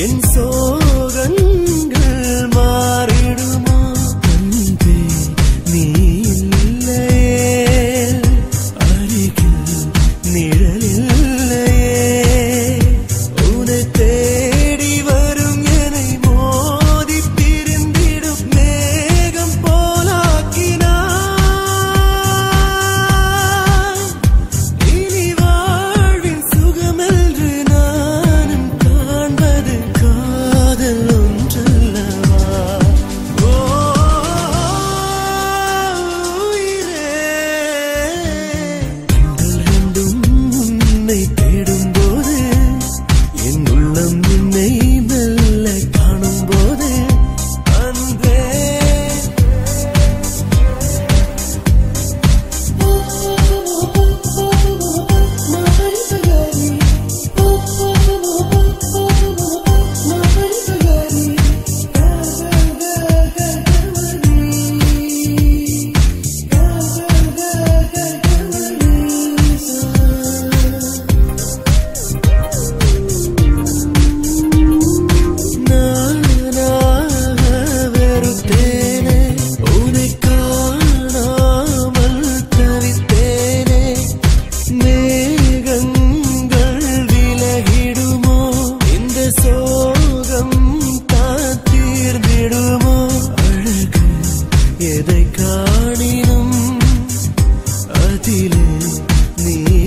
Denso നീ